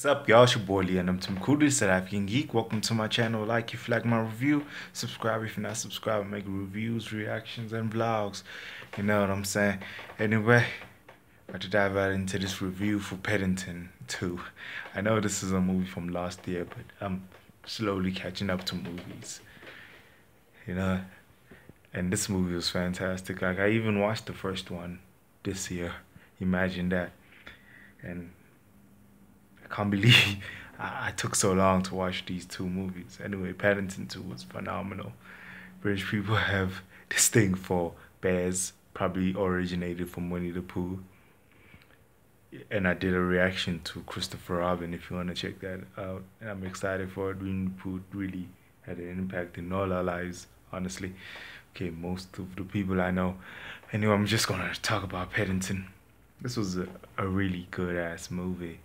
What's up, y'all? It's your boy Luyanda Mthimkhulu, South African Geek. Welcome to my channel. Like if you like my review, subscribe if you're not subscribed. I make reviews, reactions, and vlogs. You know what I'm saying? Anyway, about to dive right into this review for Paddington 2. I know this is a movie from last year, but I'm slowly catching up to movies. You know, and this movie was fantastic. Like I even watched the first one this year. Imagine that. And can't believe I, I, took so long to watch these two movies. Anyway, Paddington 2 was phenomenal. British people have this thing for bears, probably originated from Winnie the Pooh. And I did a reaction to Christopher Robin if you want to check that out. And I'm excited for it. Winnie the Pooh really had an impact in all our lives, honestly. Okay, most of the people I know. Anyway, I'm just going to talk about Paddington. This was a, a really good ass movie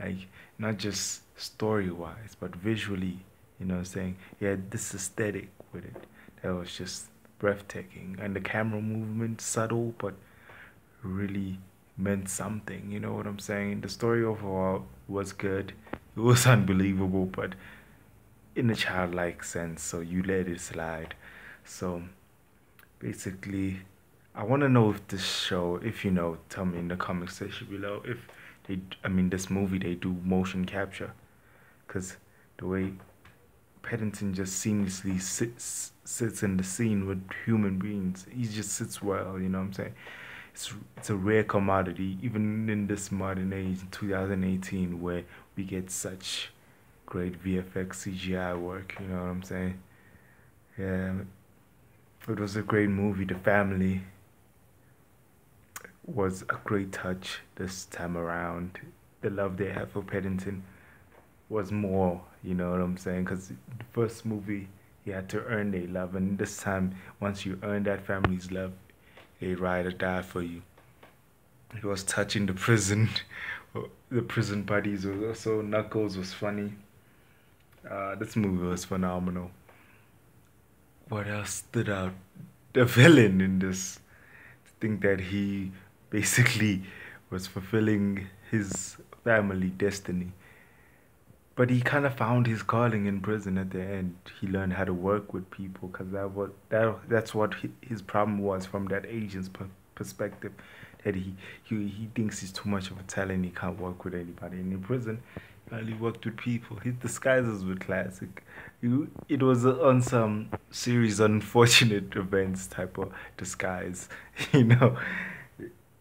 like not just story wise but visually you know saying? Yeah this aesthetic with it that was just breathtaking. And the camera movement subtle but really meant something you know what i'm saying? The story overall was good. It was unbelievable but in a childlike sense so you let it slide. So basically i want to know if this show if you know tell me in the comment section below if they I mean this movie they do motion capture. Because the way Paddington just seamlessly sits sits in the scene with human beings he just sits well you know what I'm saying? It's it's a rare commodity even in this modern age 2018 where we get such great VFX CGI work you know what I'm saying? Yeah it was a great movie the family was a great touch this time around. The love they have for Paddington was more, you know what I'm saying? Because the first movie, you had to earn their love, and this time, once you earn that family's love, they ride or die for you. It was touching the prison, the prison buddies was also Knuckles was funny. Uh, this movie was phenomenal. What else stood out? The villain in this. Think that he basically was fulfilling his family destiny. But he kind of found his calling in prison at the end. He learned how to work with people because that was that that's what his problem was from that agent's perspective. That he, he he thinks he's too much of a talent. He can't work with anybody. And in prison, he only worked with people. His disguises were classic. It was on some series unfortunate events type of disguise, you know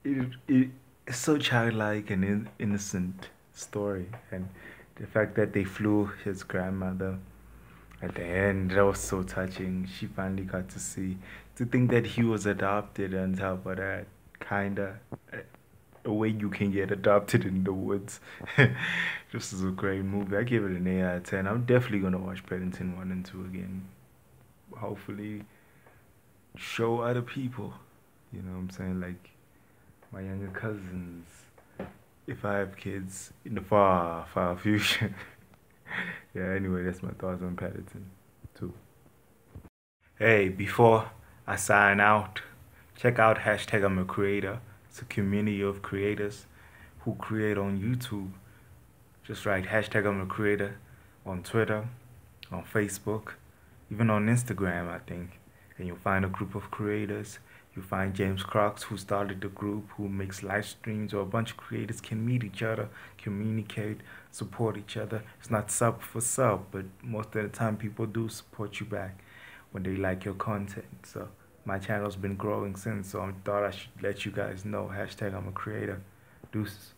it, it it's so childlike and in, innocent story. And the fact that they flew his grandmother at the end that was so touching. She finally got to see to think that he was adopted and top of that kinda a way you can get adopted in the woods. This is a great movie. I give it an 8 out of 10 i'm definitely gonna watch paddington 1 and 2 again. Hopefully show other people. You know what i'm saying? Like my younger cousins if I have kids in the far, far future. yeah, anyway, that's my thoughts on Paddington 2. Hey, before I sign out, check out hashtag I'm a creator. It's a community of creators who create on YouTube. Just write hashtag I'm a creator on Twitter, on Facebook, even on Instagram, I think. And you'll find a group of creators you find James Crocs, who started the group, who makes live streams, or a bunch of creators can meet each other, communicate, support each other. It's not sub for sub, but most of the time people do support you back when they like your content. So my channel's been growing since, so I thought I should let you guys know. Hashtag I'm a creator. Deuces.